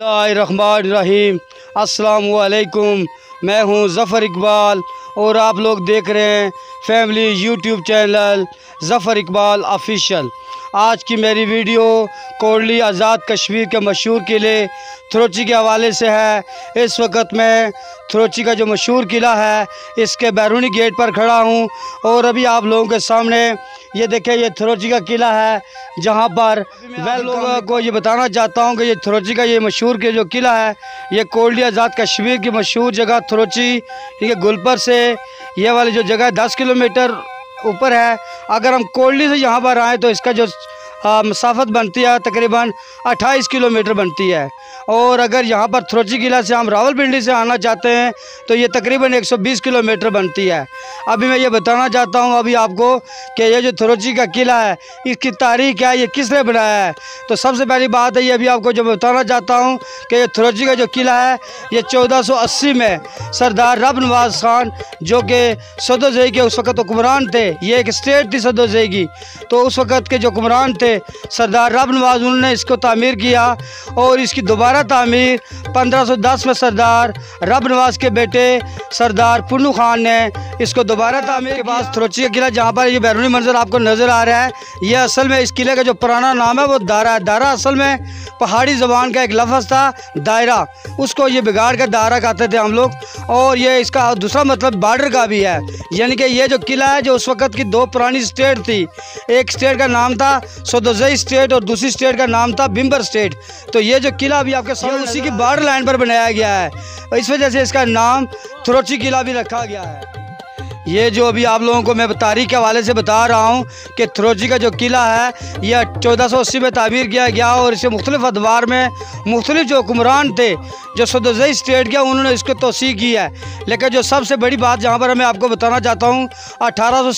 रहीम अस्सलाम वालेकुम मैं हूँ ज़फ़र इकबाल और आप लोग देख रहे हैं family YouTube channel Zafar Iqbal official. आज की मेरी वीडियो कोरली आज़ाद कश्मीर के मशहूर किले थ्रोची के हवाले से है। इस वक्त मैं थ्रोची का जो मशहूर किला है, इसके बैरूनी गेट पर खड़ा हूँ और अभी आप लोगों के सामने ये देखें ये थ्रोची का किला है, जहाँ पर मैं लोगों को ये बताना चाहता हूँ कि ये थ्रोची का ये मशहूर के जो किला है, ये कोरली आज़ाद कश्मीर की मशहूर जगह थ्रोची ये गुलपर से ये वाली जो जगह है, दस किलोमीटर ऊपर है। अगर हम कोल्डी से यहाँ पर आएँ तो इसका जो मसाफत बनती है, तकरीबन 28 किलोमीटर बनती है। और अगर यहाँ पर थ्रोची किला से हम रावलपिंडी से आना चाहते हैं तो ये तकरीबन 120 किलोमीटर बनती है। अभी मैं ये बताना चाहता हूँ, अभी आपको कि ये जो थ्रोची का किला है, इसकी तारीख क्या है, ये किसने बनाया है? तो सबसे पहली बात है, ये अभी आपको जो बताना चाहता हूँ कि ये थ्रोची का जो किला है, ये चौदह में सरदार रब नवाज़ खान, जो कि सदोजई के उस वक़्त हुक्मरान थे, ये एक स्टेट थी सदोजई की तो उस वक़्त के जो हुक्मरान थे सरदार रब नवाज़, उन्होंने इसको तामीर किया और इसकी दोबारा तामीर 1510 में सरदार रब नवाज़ के बेटे सरदार पुन्नू खान ने इसको दोबारा तामीर के पास थ्रोची किला, जहाँ पर ये बैरूनी मंजर आपको नज़र आ रहा है। ये असल में इस किले का जो पुराना नाम है, वो दारा है। दारा असल में पहाड़ी ज़बान का एक लफ्ज़ था, दायरा। उसको ये बिगाड़ कर दायरा कहते थे हम लोग। और ये इसका दूसरा मतलब बार्डर का भी है। यानी कि ये जो किला है, जो उस वक़्त की दो पुरानी स्टेट थी, एक स्टेट का नाम था सदोजई स्टेट और दूसरी स्टेट का नाम था बिम्बर स्टेट तो ये जो किला भी आपके सामने उसी की बॉर्डर लाइन पर बनाया गया है। इस वजह से इसका नाम थ्रोची किला भी रखा गया है। ये जो अभी आप लोगों को मैं तारीख के हवाले से बता रहा हूँ कि थ्रोजी का जो किला है, यह चौदह सौ अस्सी में तबीर किया गया और इसे मुख्तलिफ़ अदवार में मुख्तलिफ़ जो हुक्मरान थे, जो सदोजई स्टेट के उन्होंने इसको तोसी की है। लेकिन जो सबसे बड़ी बात जहाँ पर मैं आपको बताना चाहता हूँ, अठारह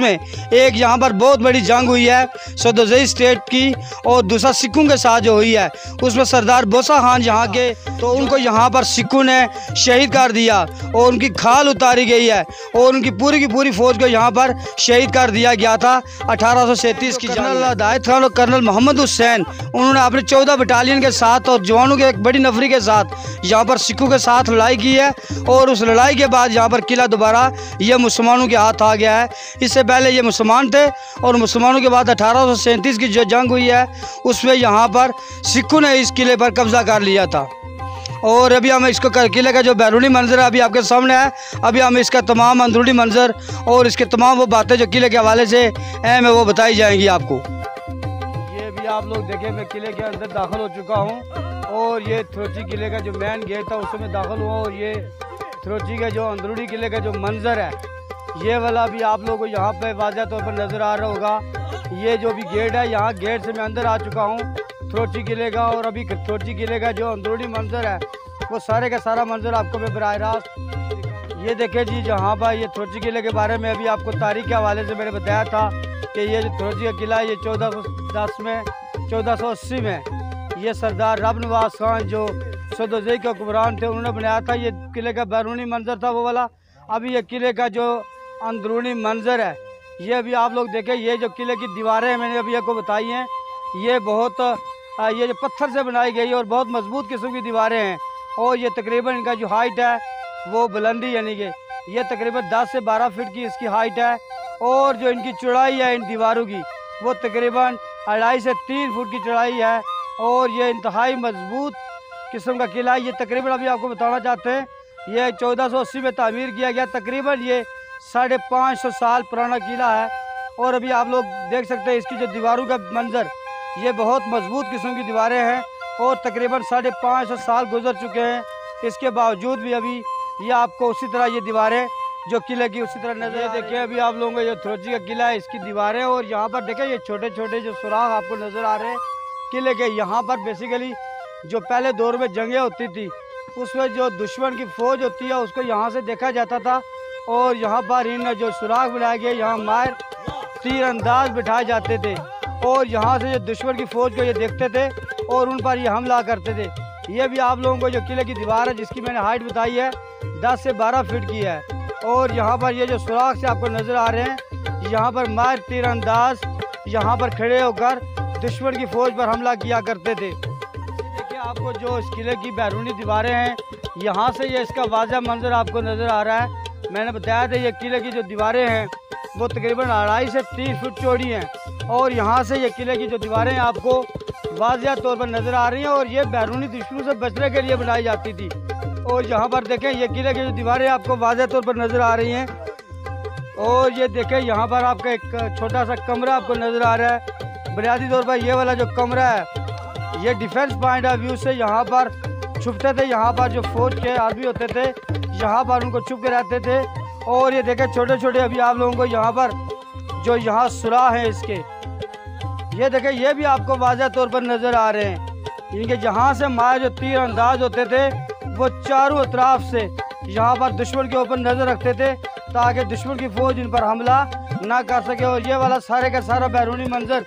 में एक यहाँ पर बहुत बड़ी जंग हुई है सदोजई स्टेट की और दूसरा सिखों के साथ जो हुई है, उसमें सरदार बोसा खान यहाँ के तो उनको यहाँ पर सिखों ने शहीद कर दिया और उनकी खाल उतारी गई है और पूरी की पूरी फौज को यहाँ पर शहीद कर दिया गया था। अठारह सौ सैंतीस की जनरल हदायत खान और कर्नल मोहम्मद हुसैन उन्होंने अपने चौदह बटालियन के साथ और जवानों के एक बड़ी नफरी के साथ यहाँ पर सिखों के साथ लड़ाई की है और उस लड़ाई के बाद यहाँ पर किला दोबारा ये मुसलमानों के हाथ आ गया है। इससे पहले ये मुसलमान थे और मुसलमानों के बाद अठारह सौ सैंतीस की जो जंग हुई है उसमें यहाँ पर सिखों ने इस किले पर कब्ज़ा कर लिया था। और अभी हम इसको किले का जो बैरूनी मंजर है अभी आपके सामने है। अभी हम इसका तमाम अंदरूनी मंजर और इसके तमाम वो बातें जो किले के हवाले से अहम है वो बताई जाएँगी आपको। ये भी आप लोग देखें, मैं किले के अंदर दाखिल हो चुका हूँ और ये थ्रोची किले का जो मेन गेट था उसमें दाखिल हुआ और ये थ्रोची का जो अंदरूनी किले का जो मंजर है, ये वाला भी आप लोगों को यहाँ पे वाजह तौर पर नज़र आ रहा होगा। ये जो भी गेट है, यहाँ गेट से मैं अंदर आ चुका हूँ। थ्रोची किले का और अभी थ्रोची किले का जो अंदरूनी मंजर है, वो सारे का सारा मंजर आपको मैं बर रास्त ये देखे जी, जहाँ पर ये थ्रोची किले के बारे में अभी आपको तारीख के हवाले से मैंने बताया था कि ये जो थ्रोची का किला है, ये चौदह सौ दस में, चौदह सौ अस्सी में, ये सरदार रब नवाज़ खान जो सदोजई के हुक्मरान थे, उन्होंने बनाया था। ये किले का बैरूनी मंजर था वो वाला। अभी ये किले का जो अंदरूनी मंजर है, ये अभी आप लोग देखें, ये जो किले की दीवारें हैं, मैंने अभी आपको बताई हैं, ये बहुत ये जो पत्थर से बनाई गई और बहुत मज़बूत किस्म की दीवारें हैं। और ये तकरीबन इनका जो हाइट है, वो बुलंदी यानी कि ये तकरीबन 10 से 12 फीट की इसकी हाइट है। और जो इनकी चौड़ाई है इन दीवारों की, वो तकरीबन अढ़ाई से तीन फुट की चौड़ाई है। और ये इंतहाई मज़बूत किस्म का किला है। ये तकरीबन अभी आपको बताना चाहते हैं, ये चौदह सौ अस्सी में तमीर किया गया। तकरीबन ये साढ़े पाँच सौ साल पुराना किला है। और अभी आप लोग देख सकते हैं इसकी जो दीवारों का मंजर ये बहुत मज़बूत किस्म की दीवारें हैं और तकरीबन साढ़े पाँच सौ साल गुजर चुके हैं। इसके बावजूद भी अभी ये आपको उसी तरह ये दीवारें जो किले की उसी तरह नज़र देखिए अभी आप लोगों का जो थ्रोची का किला है इसकी दीवारें और यहाँ पर देखें ये छोटे छोटे जो सुराख आपको नज़र आ रहे हैं किले के यहाँ पर बेसिकली जो पहले दौर में जंगें होती थी उसमें जो दुश्मन की फ़ौज होती है उसको यहाँ से देखा जाता था और यहाँ पर इन जो सुराख बनाए गए यहाँ मायर तीर अंदाज बिठाए जाते थे। और यहाँ से जो दुश्मन की फ़ौज को ये देखते थे और उन पर ये हमला करते थे। ये भी आप लोगों को जो किले की दीवार है, जिसकी मैंने हाइट बताई है, दस से बारह फीट की है। और यहाँ पर ये जो सुराख से आपको नज़र आ रहे हैं, यहाँ पर मार तीर अंदाज यहाँ पर खड़े होकर दुश्मन की फौज पर हमला किया करते थे। देखिए, आपको जो इस किले की बैरूनी दीवारें हैं, यहाँ से ये इसका वाजह मंजर आपको नज़र आ रहा है। मैंने बताया था, ये किले की जो दीवारें हैं वो तकरीबन अढ़ाई से तीन फुट चौड़ी हैं और यहाँ से ये किले की जो दीवारें आपको वाजिया तौर पर नज़र आ रही हैं और ये बैरूनी दुश्मनों से बचने के लिए बनाई जाती थी। और यहाँ पर देखें, ये किले की जो दीवारें आपको वाजह तौर पर नज़र आ रही हैं। और ये देखें, यहाँ पर आपका एक छोटा सा कमरा आपको नज़र आ रहा है। बुनियादी तौर पर ये वाला जो कमरा है, ये डिफेंस पॉइंट ऑफ़ व्यू से यहाँ पर छुपते थे। यहाँ पर जो फौज के आदमी होते थे, यहाँ पर उनको छुप के रहते थे। और ये देखें छोटे छोटे अभी आप लोगों को यहाँ पर जो यहाँ सुराह है इसके, ये देखें, ये भी आपको वाजह तौर पर नज़र आ रहे हैं। इनके जहाँ से माए जो तीर अंदाज होते थे, वो चारों अतराफ से यहाँ पर दुश्मन के ऊपर नज़र रखते थे, ताकि दुश्मन की फौज इन पर हमला ना कर सके। और ये वाला सारे का सारा बैरूनी मंजर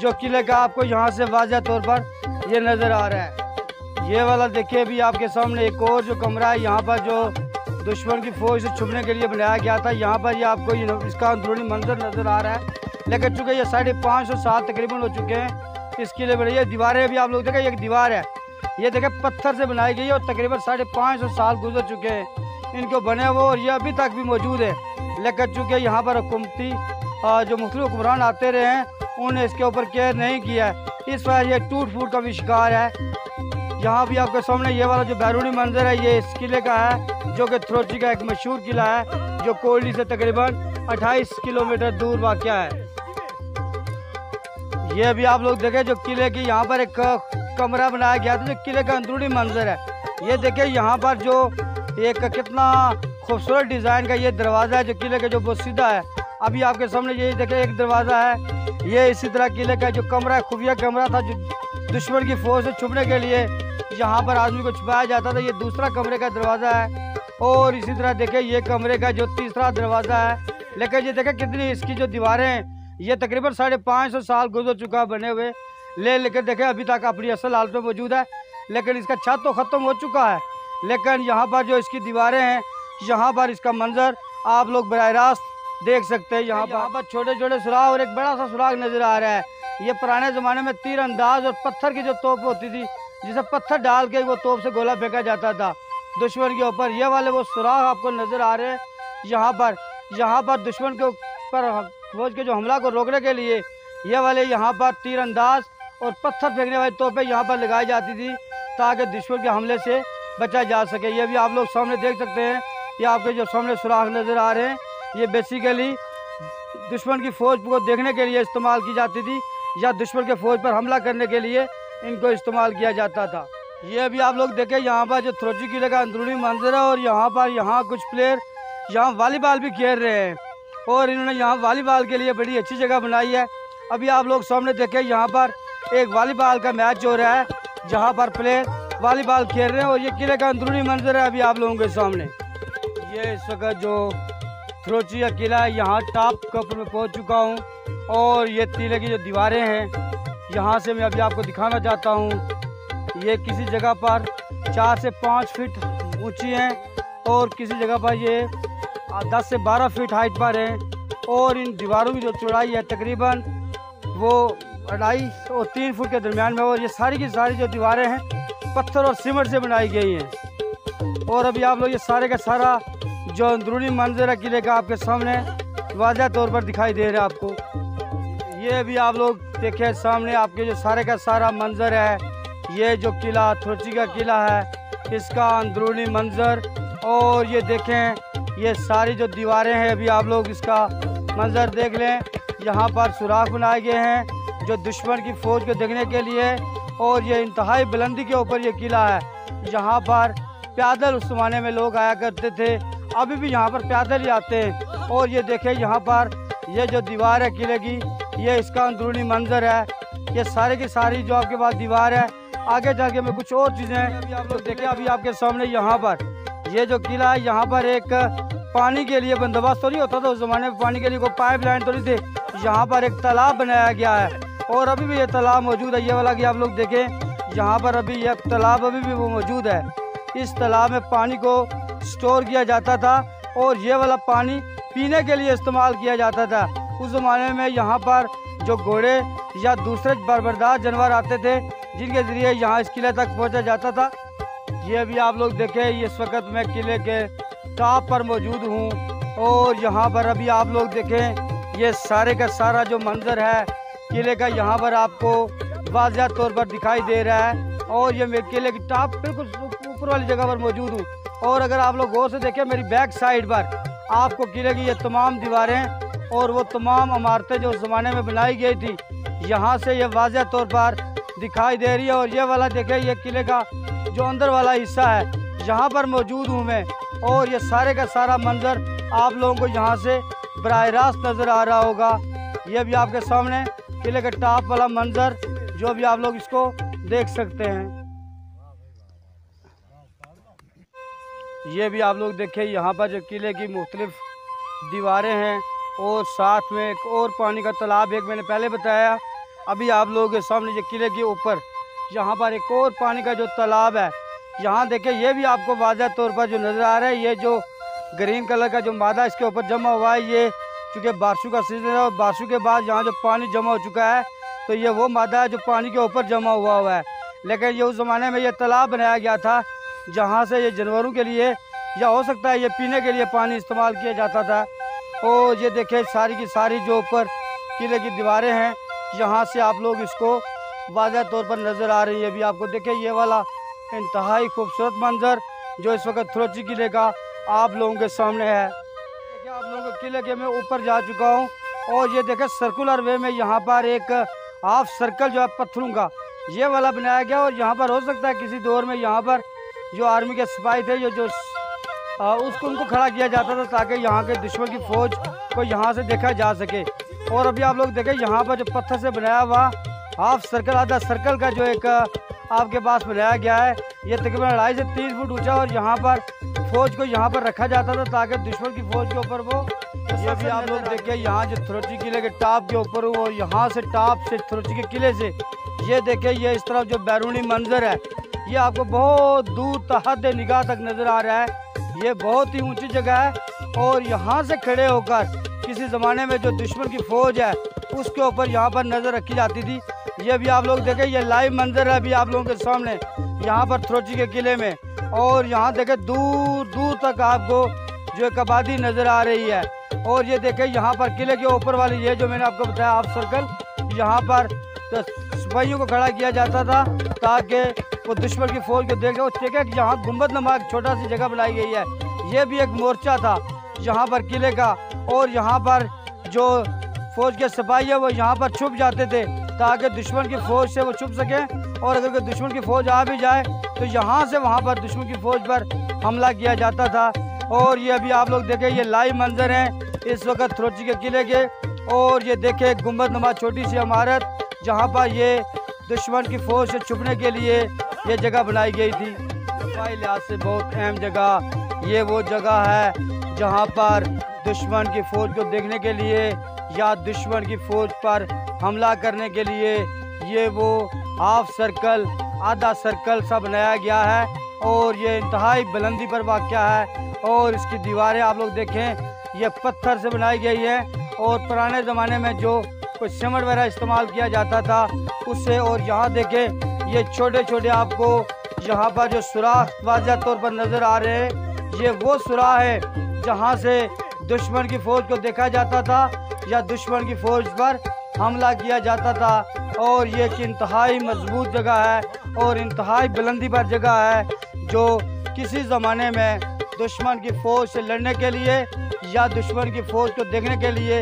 जो किले का आपको यहाँ से वाजह तौर पर ये नज़र आ रहा है। ये वाला देखिए अभी आपके सामने एक और जो कमरा है, यहाँ पर जो दुश्मन की फौज से छुपने के लिए बनाया गया था। यहाँ पर ये आपको ये इसका अंदरूनी मंजर नज़र आ रहा है। लेकिन चूँकि ये साढ़े पाँच सौ साल तकरीबन हो चुके हैं। इसके लिए में ये दीवारें भी आप लोग देखें, एक दीवार है। ये देखें, पत्थर से बनाई गई है और तकरीबन साढ़े पाँच सौ साल गुजर चुके हैं। इनको बने हुए और ये अभी तक भी मौजूद है। लेकिन चूँकि यहाँ पर हुकूमती जो मुख्तु हुक्मरान आते रहे हैं, उन्होंने इसके ऊपर केयर नहीं किया है। इस वजह ये टूट फूट का भी शिकार है। यहाँ भी आपके सामने ये वाला जो बैरूनी मंजर है, ये इस किले का है, जो कि थ्रोची का एक मशहूर किला है, जो कोयली से तकरीबन 28 किलोमीटर दूर वाक़ है। ये अभी आप लोग देखें, जो किले की यहाँ पर एक कमरा बनाया गया था, जो किले का अंदरूनी मंजर है। ये देखें, यहाँ पर जो एक कितना खूबसूरत डिज़ाइन का ये दरवाज़ा है, जो किले का जो बहुत सीधा है। अभी आपके सामने ये देखें, एक दरवाज़ा है। ये इसी तरह किले का जो कमरा है, खुफिया कमरा था, जो दुश्मन की फौज से छुपने के लिए यहाँ पर आदमी को छुपाया जाता था। ये दूसरा कमरे का दरवाज़ा है। और इसी तरह देखें, ये कमरे का जो तीसरा दरवाज़ा है, लेकिन ये देखें कितनी इसकी जो दीवारें हैं, ये तकरीबन साढ़े पाँच सौ साल गुजर चुका है बने हुए। ले लेकर देखें, अभी तक अपनी असल हालत में मौजूद है, लेकिन इसका छत तो ख़त्म हो चुका है। लेकिन यहाँ पर जो इसकी दीवारें हैं, यहाँ पर इसका मंजर आप लोग बर रास्त देख सकते हैं। यहाँ पर छोटे छोटे सुराग और एक बड़ा सा सुराग नज़र आ रहा है। ये पुराने ज़माने में तीर अंदाज और पत्थर की जो तोप होती थी, जिसे पत्थर डाल के वो तोप से गोला फेंका जाता था। दुश्मन के ऊपर ये वाले वो सुराख आपको नज़र आ रहे हैं। यहाँ पर यहाँ पर दुश्मन के ऊपर फौज के जो हमला को रोकने के लिए ये वाले यहाँ पर तीर अंदाज और पत्थर फेंकने वाली तोपें यहाँ पर लगाई जाती थी, ताकि दुश्मन के हमले से बचा जा सके। ये भी आप लोग सामने देख सकते हैं, ये आपके जो सामने सुराख नज़र आ रहे हैं। ये बेसिकली दुश्मन की फ़ौज को देखने के लिए इस्तेमाल की जाती थी। या दुश्मन के फ़ौज पर हमला करने के लिए इनको इस्तेमाल किया जाता था। ये अभी आप लोग देखें, यहाँ पर जो थ्रोची किले का अंदरूनी मंजर है और यहाँ पर यहाँ कुछ प्लेयर यहाँ वॉलीबॉल भी खेल रहे हैं। और इन्होंने यहाँ वॉलीबॉल के लिए बड़ी अच्छी जगह बनाई है। अभी आप लोग सामने देखें, यहाँ पर एक वॉलीबॉल का मैच हो रहा है, जहाँ पर प्लेयर वॉलीबॉल खेल रहे हैं और ये किले का अंदरूनी मंजर है अभी आप लोगों के सामने। ये इस वक्त जो थ्रोचिया किला है, यहाँ टॉप कप में पहुँच चुका हूँ। और ये टीले की जो दीवारें हैं, यहाँ से मैं अभी आपको दिखाना चाहता हूँ। ये किसी जगह पर चार से पाँच फीट ऊँची हैं और किसी जगह पर ये दस से बारह फीट हाइट पर हैं। और इन दीवारों की जो चौड़ाई है तकरीबन वो अढ़ाई और तीन फुट के दरमियान में और ये सारी की सारी जो दीवारें हैं, पत्थर और सीमेंट से बनाई गई हैं। और अभी आप लोग ये सारे का सारा जो अंदरूनी मंजर है किले का आपके सामने वाजह तौर पर दिखाई दे रहा है आपको। ये भी आप लोग देखें सामने आपके जो सारे का सारा मंजर है, ये जो किला, थ्रोची का किला है, इसका अंदरूनी मंजर, और ये देखें, ये सारी जो दीवारें हैं अभी आप लोग इसका मंजर देख लें। यहाँ पर सुराख बनाए गए हैं, जो दुश्मन की फ़ौज को देखने के लिए, और ये इंतहाई बुलंदी के ऊपर ये किला है। यहाँ पर पैदल उस ज़माने में लोग आया करते थे, अभी भी यहाँ पर पैदल ही आते हैं। और ये देखें, यहाँ पर ये जो दीवार है किले की ये इसका अंदरूनी मंजर है। ये सारे की सारी जो आपके पास दीवार है, आगे जाके में कुछ और चीज़ें अभी आप लोग देखें, अभी आपके सामने यहाँ पर। ये जो किला है, यहाँ पर एक पानी के लिए बंदोबस्त तो नहीं होता था उस ज़माने में, पानी के लिए कोई पाइप लाइन तो नहीं थी। यहाँ पर एक तालाब बनाया गया है, और अभी भी ये तालाब मौजूद है, ये वाला कि आप लोग देखें, यहाँ पर अभी यह तालाब अभी भी वो मौजूद है। इस तालाब में पानी को स्टोर किया जाता था, और ये वाला पानी पीने के लिए इस्तेमाल किया जाता था। उस ज़माने में यहाँ पर जो घोड़े या दूसरे बरबरदार जानवर आते थे, जिनके ज़रिए यहाँ इस किले तक पहुँचा जाता था, ये अभी आप लोग देखें, इस वक्त मैं किले के टॉप पर मौजूद हूँ। और यहाँ पर अभी आप लोग देखें, ये सारे का सारा जो मंज़र है, किले का यहाँ पर आपको वाजिया तौर पर दिखाई दे रहा है। और ये मेरे किले की टॉप बिल्कुल ऊपर वाली जगह पर मौजूद हूँ। और अगर आप लोग गौर से देखें, मेरी बैक साइड पर आपको किले की ये तमाम दीवारें और वो तमाम इमारतें जो उस ज़माने में बनाई गई थी, यहाँ से ये वाज तौर पर दिखाई दे रही है और ये वाला देखे ये किले का जो अंदर वाला हिस्सा है, यहाँ पर मौजूद हूँ मैं। और ये सारे का सारा मंजर आप लोगों को यहाँ से बर रास्त नज़र आ रहा होगा। ये भी आपके सामने किले का टॉप वाला मंजर, जो भी आप लोग इसको देख सकते हैं। ये भी आप लोग देखें यहाँ पर जो किले की मुख्तलिफ़ दीवारें हैं और साथ में एक और पानी का तालाब एक मैंने पहले बताया, अभी आप लोगों के सामने जो किले के ऊपर। यहाँ पर एक और पानी का जो तालाब है, यहाँ देखें ये भी आपको वाजह तौर पर जो नज़र आ रहा है, ये जो ग्रीन कलर का जो मादा इसके ऊपर जमा हुआ है, ये चूँकि बारिशों का सीज़न है और बारिशों के बाद यहाँ जो पानी जमा हो चुका है तो ये वो मादा है जो पानी के ऊपर जमा हुआ हुआ है। लेकिन ये उस ज़माने में ये तालाब बनाया गया था, जहाँ से ये जानवरों के लिए या हो सकता है ये पीने के लिए पानी इस्तेमाल किया जाता था। और ये देखें सारी की सारी जो ऊपर किले की दीवारें हैं, यहाँ से आप लोग इसको वाजह तौर पर नज़र आ रही है। अभी आपको देखें, ये वाला इंतहाई खूबसूरत मंजर जो इस वक्त थ्रोची किले का आप लोगों के सामने है। देखिए आप लोगों के किले के मैं ऊपर जा चुका हूँ और ये देखें सर्कुलर वे में यहाँ पर एक हाफ़ सर्कल जो है पत्थरों का, ये वाला बनाया गया और यहाँ पर हो सकता है किसी दौर में यहाँ पर जो आर्मी के सिपाही थे, जो जो आ, उसको उनको खड़ा किया जाता था ताकि यहाँ के दुश्मन की फ़ौज को यहाँ से देखा जा सके। और अभी आप लोग देखें यहाँ पर जो पत्थर से बनाया हुआ हाफ़ सर्कल आधा सर्कल का जो एक आपके पास बनाया गया है। ये तकरीबन अढ़ाई से तीन फुट ऊँचा और यहाँ पर फौज को यहाँ पर रखा जाता था ताकि दुश्मन की फौज के ऊपर वो ये भी आप लोग देखिए यहाँ जो थ्रोची किले के टॉप के ऊपर हूँ और यहाँ से टॉप से थ्रोची के किले से। ये देखिए ये इस तरफ़ जो बैरूनी मंजर है ये आपको बहुत दूर तहद निगाह तक नज़र आ रहा है। ये बहुत ही ऊँची जगह है और यहाँ से खड़े होकर किसी ज़माने में जो दुश्मन की फ़ौज है, उसके ऊपर यहाँ पर नज़र रखी जाती थी। ये भी आप लोग देखें, ये लाइव मंजर है अभी आप लोगों के सामने, यहाँ पर थ्रोची के किले में। और यहाँ देखें, दूर दूर तक आपको जो एक आबादी नज़र आ रही है। और ये देखें, यहाँ पर किले के ऊपर वाली, ये जो मैंने आपको बताया, आप सर्कल यहाँ पर तो सिपाहियों को खड़ा किया जाता था ताकि वो दुश्मन की फौज को देख ठीक है यहाँ गुंबद नमा छोटा सी जगह बनाई गई है। ये भी एक मोर्चा था, यहाँ पर किले का, और यहाँ पर जो फौज के सिपाही है, वो यहाँ पर छुप जाते थे, ताकि दुश्मन की फौज से वो छुप सके, और अगर कोई दुश्मन की फौज आ भी जाए तो यहाँ से वहाँ पर दुश्मन की फौज पर हमला किया जाता था। और ये अभी आप लोग देखें, ये लाइव मंजर हैं, इस वक्त थ्रोची के किले के, और ये देखें गुंबद नुमा छोटी सी इमारत, जहाँ पर ये दुश्मन की फौज से छुपने के लिए ये जगह बनाई गई थी। सफ़ाई लिहाज से बहुत अहम जगह। ये वो जगह है जहाँ पर दुश्मन की फ़ौज को देखने के लिए या दुश्मन की फ़ौज पर हमला करने के लिए ये वो हाफ़ सर्कल, आधा सर्कल सा बनाया गया है और ये इंतहाई बुलंदी पर वाक़ है और इसकी दीवारें आप लोग देखें, ये पत्थर से बनाई गई है और पुराने ज़माने में जो कुछ सिमट वगैरह इस्तेमाल किया जाता था उससे और यहाँ देखें ये छोटे छोटे आपको यहाँ पर जो सुराख वाजह तौर पर नज़र आ रहे हैं, ये वो सुराह है जहाँ से दुश्मन की फ़ौज को देखा जाता था या दुश्मन की फ़ौज पर हमला किया जाता था। और ये एक इंतहाई मज़बूत जगह है और इंतहाई बुलंदी पर जगह है जो किसी ज़माने में दुश्मन की फ़ौज से लड़ने के लिए या दुश्मन की फ़ौज को देखने के लिए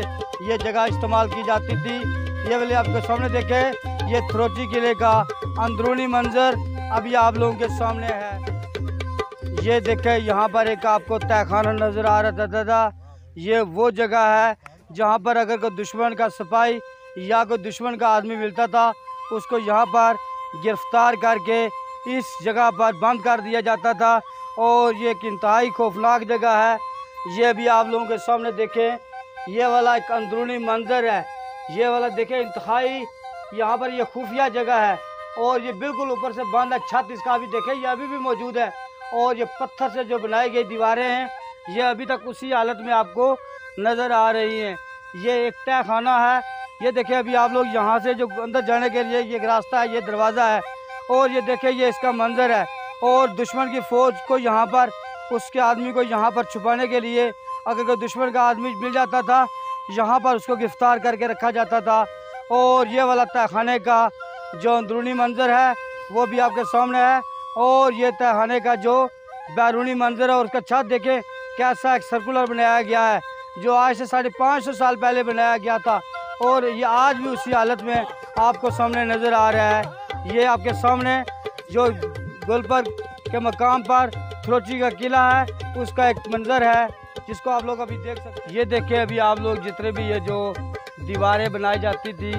ये जगह इस्तेमाल की जाती थी। ये वाले आपके सामने देखे, ये थ्रोची किले का अंदरूनी मंजर अभी आप लोगों के सामने है। ये देखे, यहाँ पर एक आपको तहखाना नज़र आ रहा था दादा ये वो जगह है, जहाँ पर अगर कोई दुश्मन का सिपाही या कोई दुश्मन का आदमी मिलता था, उसको यहाँ पर गिरफ़्तार करके इस जगह पर बंद कर दिया जाता था। और ये एक इंतहाई खौफनाक जगह है। ये भी आप लोगों के सामने देखें, ये वाला एक अंदरूनी मंजर है। ये वाला देखें इंतहाई यहाँ पर ये खुफिया जगह है, और ये बिल्कुल ऊपर से है छत इसका अभी देखें, ये अभी भी मौजूद है, और ये पत्थर से जो बनाई गई दीवारें हैं, ये अभी तक उसी हालत में आपको नज़र आ रही हैं। ये एक तय खाना है, ये देखें अभी आप लोग यहाँ से जो अंदर जाने के लिए ये रास्ता है, ये दरवाज़ा है, और ये देखें ये इसका मंजर है, और दुश्मन की फ़ौज को यहाँ पर, उसके आदमी को यहाँ पर छुपाने के लिए अगर कोई दुश्मन का आदमी मिल जाता था यहाँ पर उसको गिरफ़्तार करके रखा जाता था। और ये वाला तहखाने का जो अंदरूनी मंजर है, वो भी आपके सामने है। और ये तहखाने का जो बैरूनी मंजर है उसका छत देखें, कैसा एक सर्कुलर बनाया गया है, जो आज से साढ़े पाँच सौ साल पहले बनाया गया था। और ये आज भी उसी हालत में आपको सामने नज़र आ रहा है। ये आपके सामने जो गुलबर के मकाम पर थ्रोची का किला है, उसका एक मंज़र है। जिसको आप लोग अभी देख सकते ये देखें अभी आप लोग जितने भी ये जो दीवारें बनाई जाती थी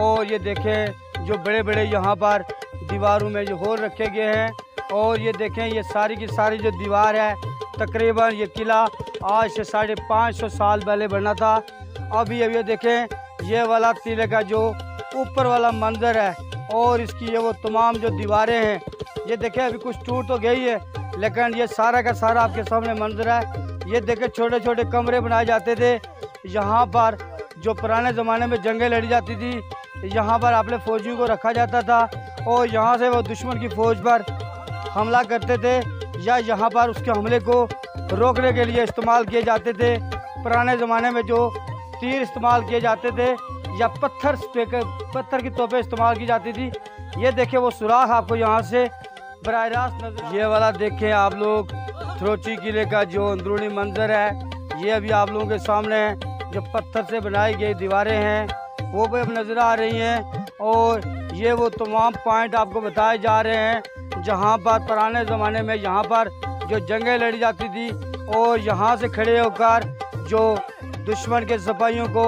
और ये देखें जो बड़े बड़े यहाँ पर दीवारों में जो होल रखे गए हैं और ये देखें ये सारी की सारी जो दीवार है, तकरीबन ये किला आज से साढ़े पाँच सौ साल पहले बना था। अभी अभी देखें, ये वाला किले का जो ऊपर वाला मंजर है और इसकी ये वो तमाम जो दीवारें हैं, ये देखें अभी कुछ टूट तो गई है, लेकिन ये सारा का सारा आपके सामने मंजर है। ये देखें छोटे छोटे कमरे बनाए जाते थे। यहाँ पर जो पुराने ज़माने में जंगें लड़ी जाती थी, यहाँ पर अपने फौजियों को रखा जाता था और यहाँ से वो दुश्मन की फ़ौज पर हमला करते थे या यहाँ पर उसके हमले को रोकने के लिए इस्तेमाल किए जाते थे। पुराने ज़माने में जो तीर इस्तेमाल किए जाते थे या पत्थर पत्थर की तोपें इस्तेमाल की जाती थी, ये देखें वो सुराख आपको यहाँ से बर रास्त नज़र ये वाला देखें आप लोग थ्रोची किले का जो अंदरूनी मंजर है, ये अभी आप लोगों के सामने है। जो पत्थर से बनाई गई दीवारें हैं, वो भी अब नज़र आ रही हैं और ये वो तमाम पॉइंट आपको बताए जा रहे हैं, जहाँ पर पुराने ज़माने में यहाँ पर जो जंगें लड़ी जाती थी और यहाँ से खड़े होकर जो दुश्मन के सिपाहियों को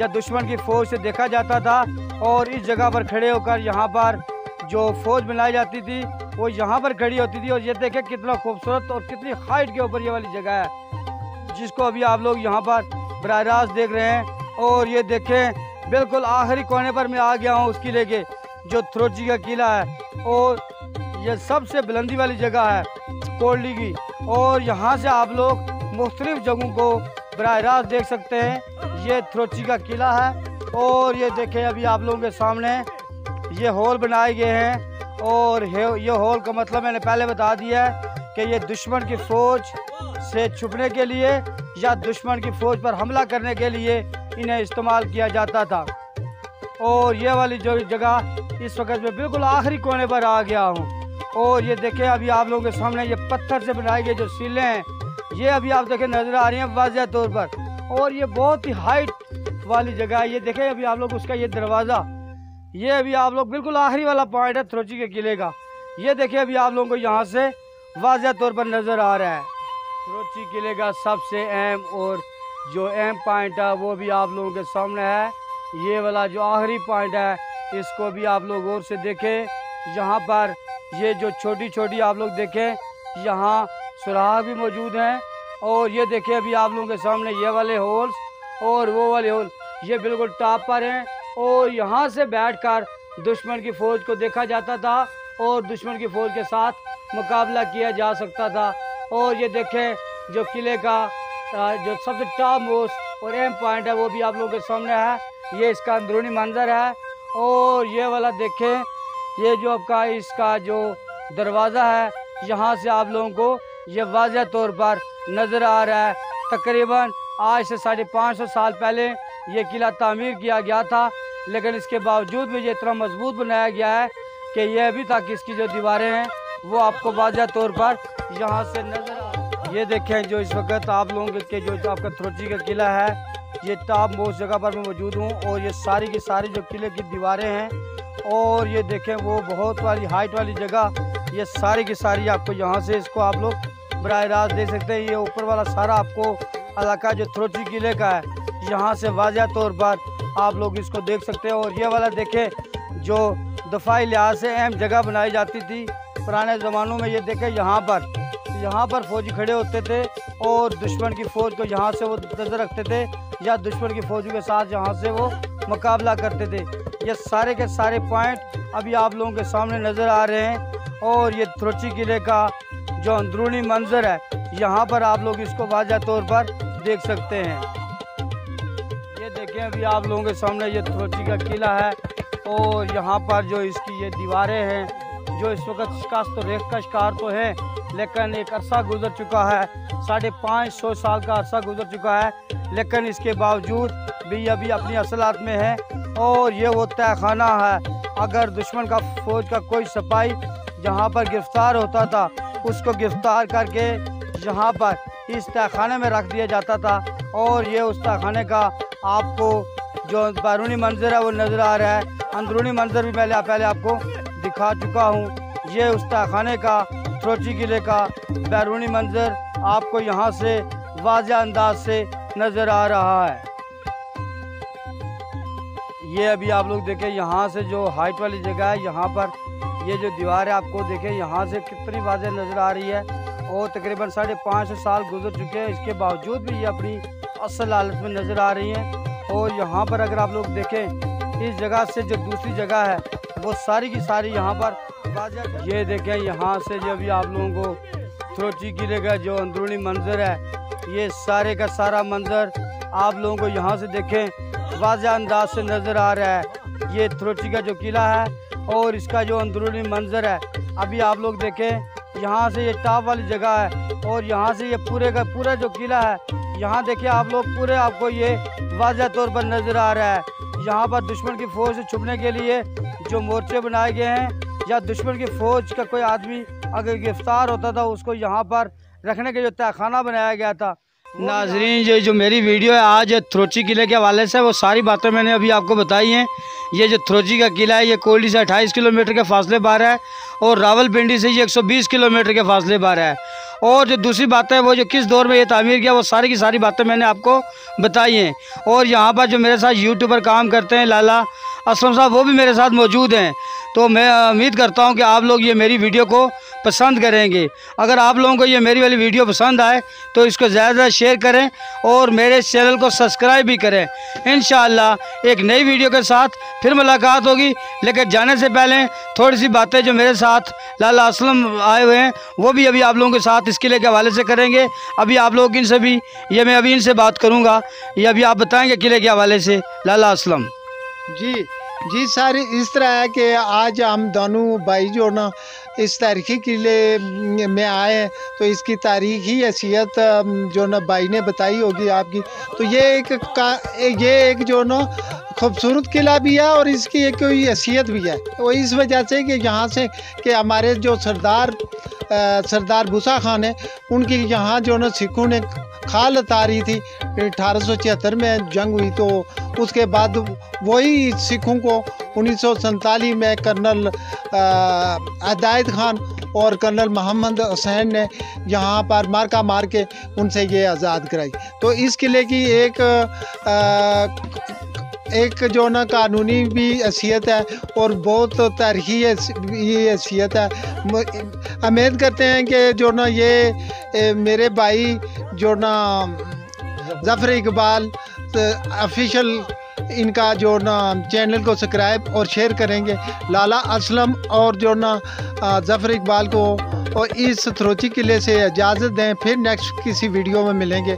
या दुश्मन की फ़ौज से देखा जाता था और इस जगह पर खड़े होकर यहाँ पर जो फ़ौज बनाई जाती थी वो यहाँ पर खड़ी होती थी और ये देखें कितना खूबसूरत और कितनी हाइट के ऊपर ये वाली जगह है, जिसको अभी आप लोग यहाँ पर बर रास्त देख रहे हैं। और ये देखें, बिल्कुल आखिरी कोने पर मैं आ गया हूँ उस किले के जो थ्रोची का किला है। और ये सबसे बुलंदी वाली जगह है, कोल्डी की। और यहाँ से आप लोग मुख्तलिफ़ जगहों को बर रास्त देख सकते हैं। ये थ्रोची का किला है। और ये देखें, अभी आप लोगों के सामने ये हॉल बनाए गए हैं। और ये हॉल का मतलब मैंने पहले बता दिया है कि ये दुश्मन की फ़ौज से छुपने के लिए या दुश्मन की फ़ौज पर हमला करने के लिए इन्हें इस्तेमाल किया जाता था। और ये वाली जो जगह इस वक्त मैं बिल्कुल आखिरी कोने पर आ गया हूँ। और ये देखें, अभी आप लोगों के सामने ये पत्थर से बनाए गए जो सीलें हैं, ये अभी आप देखें नज़र आ रही हैं वाजह तौर पर। और ये बहुत ही हाइट वाली जगह है। ये देखें, अभी आप लोग उसका ये दरवाज़ा ये अभी आप लोग बिल्कुल आखिरी वाला पॉइंट है, थ्रोची के किले का। ये देखिए अभी आप लोगों को यहाँ से वाजह तौर पर नज़र आ रहा है। थ्रोची किले का सबसे अहम और जो अहम पॉइंट है, वो भी आप लोगों के सामने है। ये वाला जो आखिरी पॉइंट है, इसको भी आप लोग और से देखें। यहाँ पर ये जो छोटी छोटी आप लोग देखें, यहाँ सुराख भी मौजूद हैं। और ये देखें अभी आप लोगों के सामने ये वाले होल्स और वो वाले होल ये बिल्कुल टॉप पर हैं। और यहाँ से बैठकर दुश्मन की फ़ौज को देखा जाता था और दुश्मन की फ़ौज के साथ मुकाबला किया जा सकता था। और ये देखें, जो किले का जो सबसे टॉप मोस्ट और एम पॉइंट है, वो भी आप लोगों के सामने है। ये इसका अंदरूनी मंजर है। और ये वाला देखें, ये जो आपका इसका जो दरवाज़ा है, यहाँ से आप लोगों को ये वाजह तौर पर नज़र आ रहा है। तकरीबन आज से साढ़े पाँच सौ साल पहले ये किला तामीर किया गया था। लेकिन इसके बावजूद भी ये इतना मज़बूत बनाया गया है कि ये अभी तक इसकी जो दीवारें हैं, वो आपको वाजह तौर पर यहाँ से नज़र आ ये देखें जो इस वक्त आप लोगों के जो आपका थ्रोची का किला है, ये टॉप मोस्ट जगह पर मैं मौजूद हूँ और ये सारी की सारी जो किले की दीवारें हैं और ये देखें वो बहुत वाली हाइट वाली जगह, ये सारी की सारी आपको यहाँ से इसको आप लोग बर रास्त देख सकते हैं। ये ऊपर वाला सारा आपको इलाका जो थ्रोची किले का है, यहाँ से वाजह तौर पर आप लोग इसको देख सकते हैं। और ये वाला देखें, जो दफाई लिहाज से अहम जगह बनाई जाती थी पुराने ज़मानों में, ये देखें यहाँ पर। यहाँ पर फौजी खड़े होते थे और दुश्मन की फ़ौज को यहाँ से वो नज़र रखते थे या दुश्मन की फ़ौजों के साथ यहाँ से वो मुकाबला करते थे। ये सारे के सारे पॉइंट अभी आप लोगों के सामने नज़र आ रहे हैं। और ये थ्रोची किले का जो अंदरूनी मंजर है, यहाँ पर आप लोग इसको वाजह तौर पर देख सकते हैं। देखें अभी आप लोगों के सामने ये थ्रोची का किला है और यहाँ पर जो इसकी ये दीवारें हैं, जो इस वक्त शिकस्त तो रेख का शिकार तो है, लेकिन एक अरसा गुजर चुका है। साढ़े पाँच सौ साल का अरसा गुजर चुका है, लेकिन इसके बावजूद भी अभी अपनी असलात में है और ये वो तहखाना है। अगर दुश्मन का फौज का कोई सिपाही जहाँ पर गिरफ़्तार होता था, उसको गिरफ़्तार करके यहाँ पर इस तहखाने में रख दिया जाता था और ये उस तहखाने का आपको जो बैरूनी मंजर है, वो नज़र आ रहा है। अंदरूनी मंजर भी पहले पहले आपको दिखा चुका हूँ। ये उस तहखाने का ट्रोची किले का बैरूनी मंजर आपको यहाँ से वाज अंदाज से नज़र आ रहा है। ये अभी आप लोग देखें, यहाँ से जो हाइट वाली जगह है, यहाँ पर ये जो दीवार है, आपको देखें, यहाँ से कितनी वाजह नज़र आ रही है। और तकरीबन साढ़े पाँच सौ साल गुजर चुके हैं। इसके बावजूद भी ये अपनी असल हालत में नज़र आ रही हैं। और यहाँ पर अगर आप लोग देखें, इस जगह से जो दूसरी जगह है, वो सारी की सारी यहाँ पर ये देखें, यहाँ से जो अभी आप लोगों को थ्रोची किले का जो अंदरूनी मंजर है, ये सारे का सारा मंजर आप लोगों को यहाँ से देखें वाज अंदाज से नज़र आ रहा है। ये थ्रोची का जो किला है और इसका जो अंदरूनी मंजर है, अभी आप लोग देखें, यहाँ से ये टॉप वाली जगह है और यहाँ से ये पूरे का पूरा जो किला है यहाँ देखिए आप लोग पूरे आपको ये वाज तौर पर नज़र आ रहा है। यहाँ पर दुश्मन की फ़ौज से छुपने के लिए जो मोर्चे बनाए गए हैं या दुश्मन की फ़ौज का कोई आदमी अगर गिरफ़्तार होता था, उसको यहाँ पर रखने का जो तहखाना बनाया गया था। नाजरीन, ये जो मेरी वीडियो है, आज थ्रोची किले के हवाले से, वो सारी बातें मैंने अभी आपको बताई हैं। ये जो थ्रोची का किला है, ये कोयली से 28 किलोमीटर के फासले बार है और रावलपिंडी से ये 120 किलोमीटर के फासले बार है। और जो दूसरी बात वो जो किस दौर में ये तामीर किया, वो सारी की सारी बातें मैंने आपको बताई हैं। और यहाँ पर जो मेरे साथ यूट्यूबर काम करते हैं, लाला असलम साहब, वो भी मेरे साथ मौजूद हैं। तो मैं उम्मीद करता हूँ कि आप लोग ये मेरी वीडियो को पसंद करेंगे। अगर आप लोगों को ये मेरी वाली वीडियो पसंद आए तो इसको ज़्यादा शेयर करें और मेरे चैनल को सब्सक्राइब भी करें। इन एक नई वीडियो के साथ फिर मुलाकात होगी। लेकिन जाने से पहले थोड़ी सी बातें जो मेरे साथ लाला असलम आए हुए हैं, वो भी अभी आप लोगों के साथ इस किले के हवाले से करेंगे? अभी आप लोग इनसे भी, ये मैं अभी इनसे बात करूँगा। ये अभी आप बताएँगे किले के हवाले से। लाला असलम। जी जी सर इस तरह है कि आज हम दोनों भाई जो ना इस तारीखी किले में आए हैं तो इसकी तारीखी हैसियत जो ना भाई ने बताई होगी आपकी। तो ये एक का, ये एक जो ना खूबसूरत किला भी है और इसकी एक कोई हैसियत भी है। वो इस वजह से कि यहाँ से कि हमारे जो सरदार सरदार भूसा खान है, उनकी यहाँ जो ना सिखों ने खाल उतारी थी, अठारह सौ छिहत्तर में जंग हुई तो उसके बाद वही सिखों को उन्नीस में कर्नल अदायत खान और कर्नल मोहम्मद हुसैन ने यहाँ पर मारका मार के उनसे ये आज़ाद कराई। तो इस किले की एक आ, एक जो ना कानूनी भी हैसियत है और बहुत तारीखी हैसियत है। उम्मीद करते हैं कि जो ना ये ए, मेरे भाई जो ना जफ़र इकबाल ऑफिशियल इनका जो ना चैनल को सब्सक्राइब और शेयर करेंगे। लाला असलम और जो ना जफ़र इकबाल को, और इस थ्रोची किले से इजाज़त दें, फिर नेक्स्ट किसी वीडियो में मिलेंगे।